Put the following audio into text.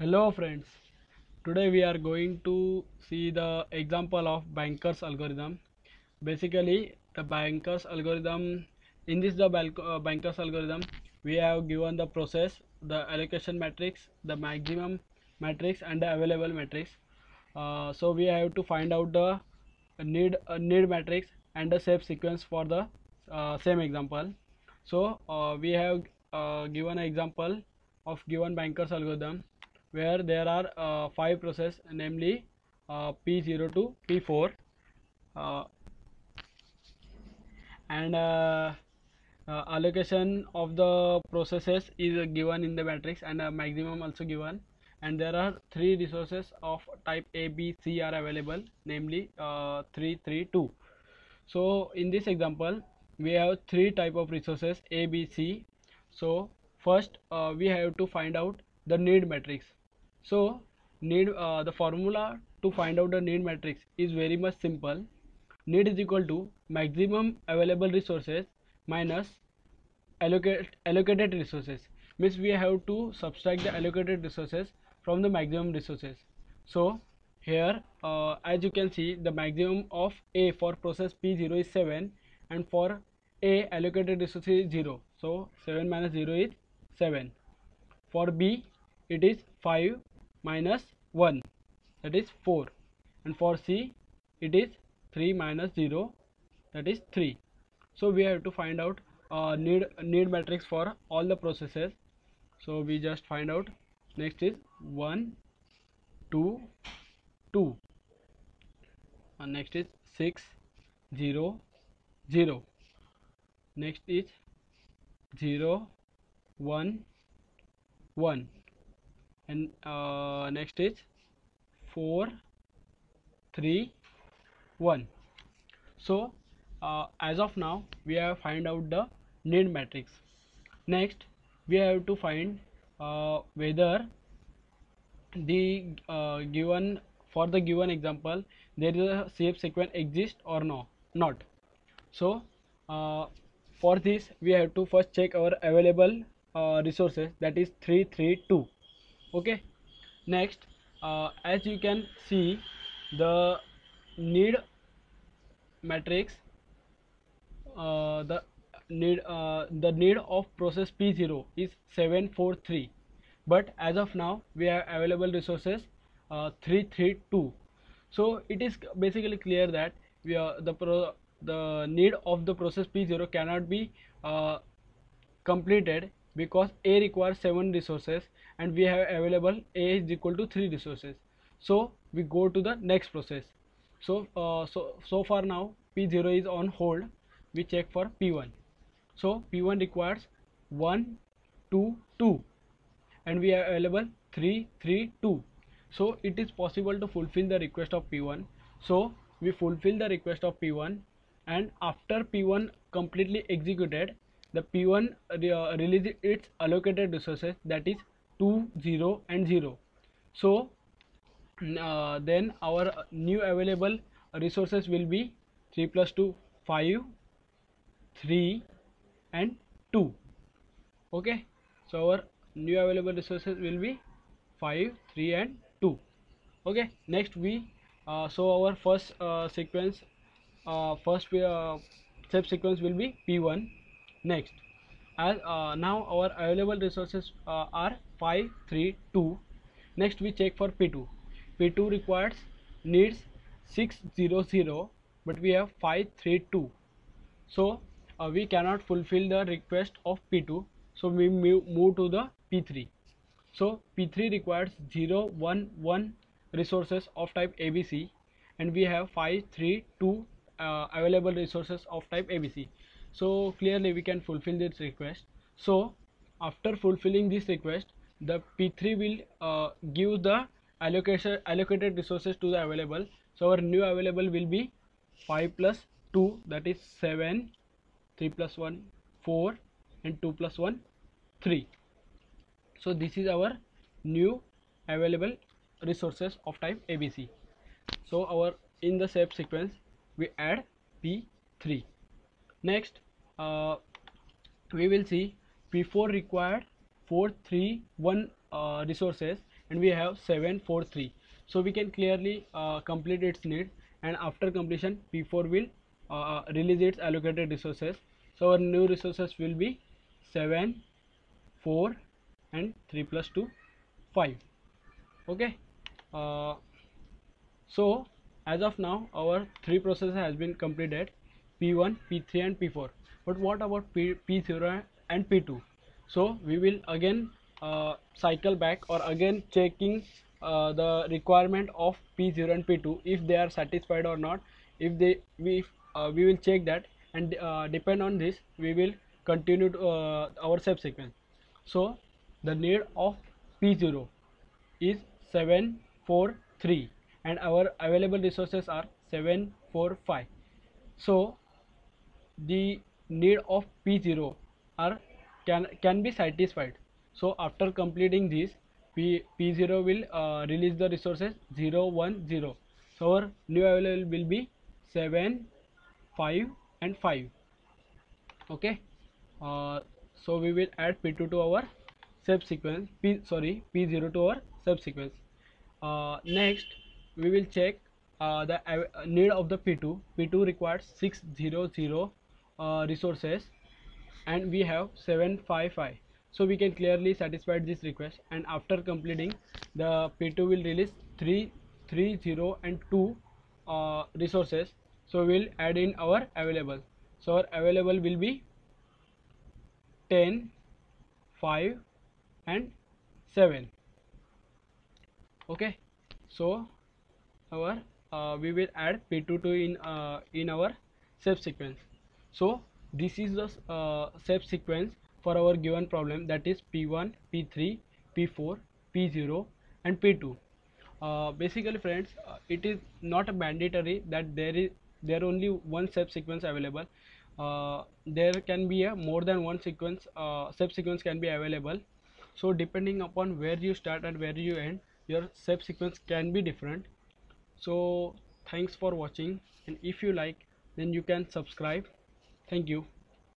Hello friends, today we are going to see the example of Banker's algorithm. Basically the Banker's algorithm, in this the uh, Banker's algorithm we have given the process, the allocation matrix, the maximum matrix and the available matrix. Uh, so we have to find out the need uh, need matrix and the safe sequence for the uh, same example. So we have given an example of given Banker's algorithm where there are uh, five process namely uh, p0 to p4 uh, and uh, uh, allocation of the processes is given in the matrix and a maximum also given. And there are three resources of type a b c are available namely uh, 3 3 2 so in this example we have three type of resources a b c. So first uh, we have to find out the need matrix so need uh, the formula to find out the need matrix is very much simple. Need is equal to maximum available resources minus allocate allocated resources. Means we have to subtract the allocated resources from the maximum resources. So here uh, as you can see the maximum of a for process p0 is 7 and for a allocated resources is 0 so 7 minus 0 is 7 for b it is 5 minus 1 that is 4 and for c it is 3 minus 0 that is 3 so we have to find out uh, need need matrix for all the processes. So we just find out. Next is 1 2 2 and next is 6 0 0 next is 0 1 1 and uh, next is 4 3 1 so uh, as of now we have find out the need matrix. Next we have to find uh, whether the uh, given for the given example there is a safe sequence exist or no not. So uh, for this we have to first check our available uh, resources that is 332 okay? Next uh, as you can see the need matrix uh, the need uh, the need of process p0 is 743 but as of now we have available resources uh, 332 so it is basically clear that we are the pro the need of the process p0 cannot be uh, completed because a requires 7 resources and we have available a is equal to 3 resources. So we go to the next process. So uh, so so far now p0 is on hold. We check for p1 so p1 requires 1 2 2 and we have available 3 3 2 so it is possible to fulfill the request of p1 so we fulfill the request of p1 and after p1 completely executed the p1 re uh, releases its allocated resources that is 2 0 and 0 so uh, then our new available resources will be 3 plus 2 5 3 and 2 okay? So our new available resources will be 5 3 and 2 okay? Next we uh, so our first uh, sequence uh, first uh, step sequence will be p1 next. As uh, now our available resources uh, are 5 3 2 next we check for p2 p2 requires needs 600 but we have 532 so uh, we cannot fulfill the request of p2 so we move, to the p3 so p3 requires 0 1 1 resources of type abc and we have 5 3 2 uh, available resources of type abc so clearly we can fulfill this request. So after fulfilling this request the p3 will uh, give the allocation allocated resources to the available. So our new available will be 5 plus 2 that is 7 3 plus 1 4 and 2 plus 1 3 so this is our new available resources of type abc so our in the safe sequence we add p3 next uh, we will see p4 required 4 3 1 uh, resources and we have 7 4 3 so we can clearly uh, complete its need and after completion p4 will uh, release its allocated resources. So our new resources will be 7 4 and 3 plus 2 5 okay? Uh, so as of now our three processes has been completed p1 p3 and p4 but what about P, p0 and p2 so we will again uh, cycle back or again checking uh, the requirement of p0 and p2 if they are satisfied or not. If they we uh, we will check that and uh, depend on this we will continue to, uh, our step sequence so the need of p0 is 743 and our available resources are 745 so the need of p0 are can can be satisfied. So after completing this p p0 will uh, release the resources 0 1 0 so our new available will be 7 5 and 5 okay? Uh, so we will add p2 to our subsequence p sorry p0 to our subsequence. Uh, next we will check uh, the uh, need of the p2 p2 requires 600 uh, resources. And we have 755 so we can clearly satisfy this request. And after completing the p2 will release 3 3 0 and 2 uh, resources. So we'll add in our available. So our available will be 10 5 and 7 okay. So our uh, we will add p2 to in uh, in our subsequence so this is the uh, subsequence for our given problem that is p1 p3 p4 p0 and p2 uh, basically friends uh, it is not mandatory that there is there only one subsequence available. Uh, there can be a more than one sequence uh, subsequence can be available. So depending upon where you start and where you end your subsequence can be different. So thanks for watching and if you like then you can subscribe thank you